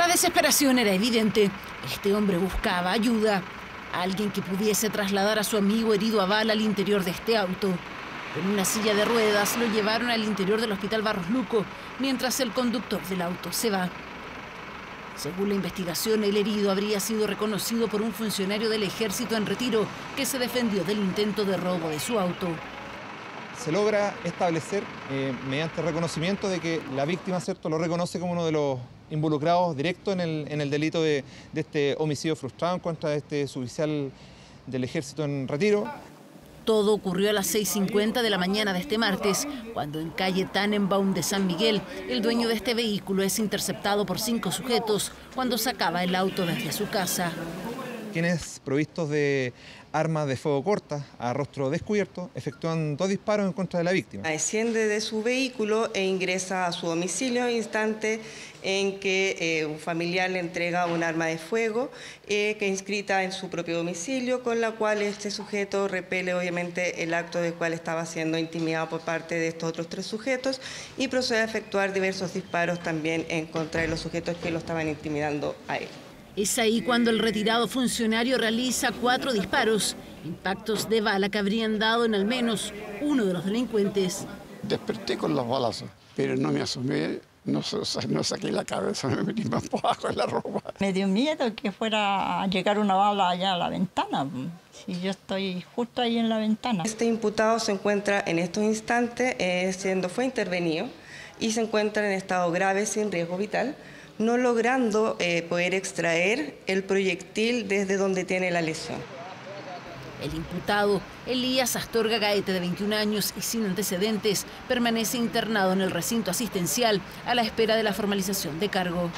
La desesperación era evidente. Este hombre buscaba ayuda. Alguien que pudiese trasladar a su amigo herido a bala al interior de este auto. Con una silla de ruedas lo llevaron al interior del hospital Barros Luco, mientras el conductor del auto se va. Según la investigación, el herido habría sido reconocido por un funcionario del ejército en retiro que se defendió del intento de robo de su auto. Se logra establecer eh, mediante reconocimiento de que la víctima ¿cierto? lo reconoce como uno de los involucrados directos en el, en el delito de, de este homicidio frustrado en contra de este suboficial del ejército en retiro. Todo ocurrió a las 6.50 de la mañana de este martes, cuando en calle Tannenbaum de San Miguel, el dueño de este vehículo es interceptado por cinco sujetos cuando sacaba el auto desde su casa. Quienes, provistos de armas de fuego cortas a rostro descubierto, efectúan dos disparos en contra de la víctima. Desciende de su vehículo e ingresa a su domicilio, instante en que eh, un familiar le entrega un arma de fuego eh, que inscrita en su propio domicilio, con la cual este sujeto repele obviamente el acto del cual estaba siendo intimidado por parte de estos otros tres sujetos y procede a efectuar diversos disparos también en contra de los sujetos que lo estaban intimidando a él. Es ahí cuando el retirado funcionario realiza cuatro disparos, impactos de bala que habrían dado en al menos uno de los delincuentes. Desperté con los balazos, pero no me asomé, no, no saqué la cabeza, me metí más abajo en la ropa. Me dio miedo que fuera a llegar una bala allá a la ventana, si yo estoy justo ahí en la ventana. Este imputado se encuentra en estos instantes eh, siendo fue intervenido y se encuentra en estado grave sin riesgo vital no logrando eh, poder extraer el proyectil desde donde tiene la lesión. El imputado, Elías Astorga Gaete, de 21 años y sin antecedentes, permanece internado en el recinto asistencial a la espera de la formalización de cargo.